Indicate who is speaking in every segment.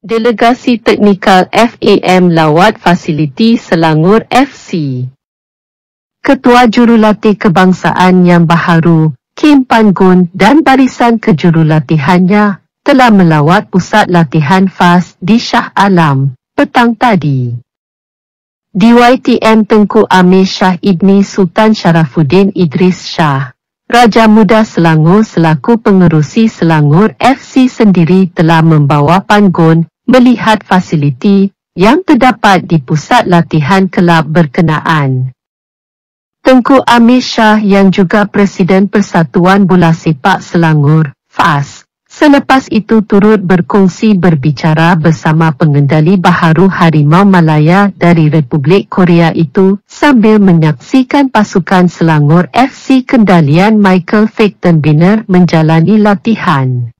Speaker 1: Delegasi Teknikal FAM lawat fasiliti Selangor FC. Ketua Jurulatih Kebangsaan yang baharu, Kim Pangun dan barisan kejurulatihannya telah melawat pusat latihan FAS di Shah Alam petang tadi. DYTM Tengku Amir Shah Ibni Sultan Sharafuddin Idris Shah Raja Muda Selangor selaku pengerusi Selangor FC sendiri telah membawa panggun melihat fasiliti yang terdapat di pusat latihan kelab berkenaan. Tengku Amir Shah yang juga Presiden Persatuan Bola Sepak Selangor, FAS, Selepas itu turut berkongsi berbicara bersama pengendali baharu Harimau Malaya dari Republik Korea itu sambil menyaksikan pasukan Selangor FC kendalian Michael Factenbiner menjalani latihan.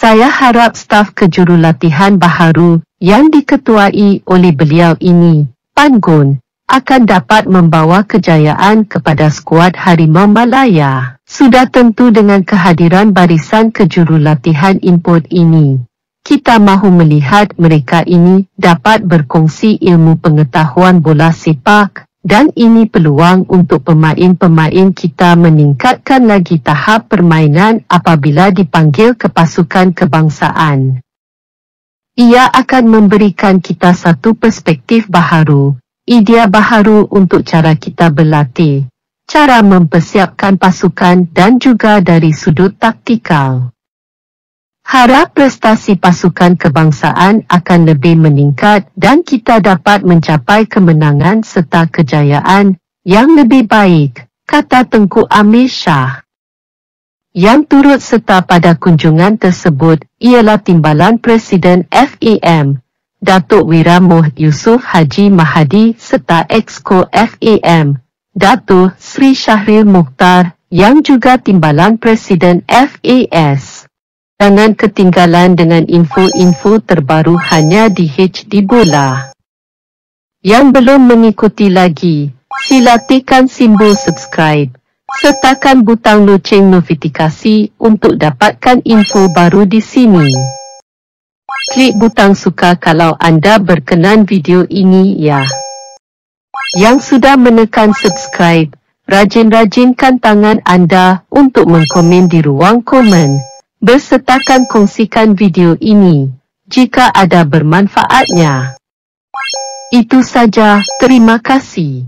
Speaker 1: Saya harap staf kejurulatihan baharu yang diketuai oleh beliau ini, Pan Gun, akan dapat membawa kejayaan kepada skuad Harimau Malaya. Sudah tentu dengan kehadiran barisan kejurulatihan import ini. Kita mahu melihat mereka ini dapat berkongsi ilmu pengetahuan bola sepak dan ini peluang untuk pemain-pemain kita meningkatkan lagi tahap permainan apabila dipanggil ke pasukan kebangsaan. Ia akan memberikan kita satu perspektif baharu idea baharu untuk cara kita berlatih, cara mempersiapkan pasukan dan juga dari sudut taktikal. Harap prestasi pasukan kebangsaan akan lebih meningkat dan kita dapat mencapai kemenangan serta kejayaan yang lebih baik, kata Tengku Amir Shah. Yang turut serta pada kunjungan tersebut ialah Timbalan Presiden FAM, Datuk Wiramuh Yusof Haji Mahadi serta Exco FAM, Datuk Sri Syahril Mukhtar yang juga Timbalan Presiden FAS. Jangan ketinggalan dengan info-info terbaru hanya di HD Bola. Yang belum mengikuti lagi, sila tekan simbol subscribe. Sertakan butang loceng notifikasi untuk dapatkan info baru di sini. Klik butang suka kalau anda berkenan video ini ya. Yang sudah menekan subscribe, rajin-rajinkan tangan anda untuk mengkomen di ruang komen. Bersertakan kongsikan video ini jika ada bermanfaatnya. Itu saja, terima kasih.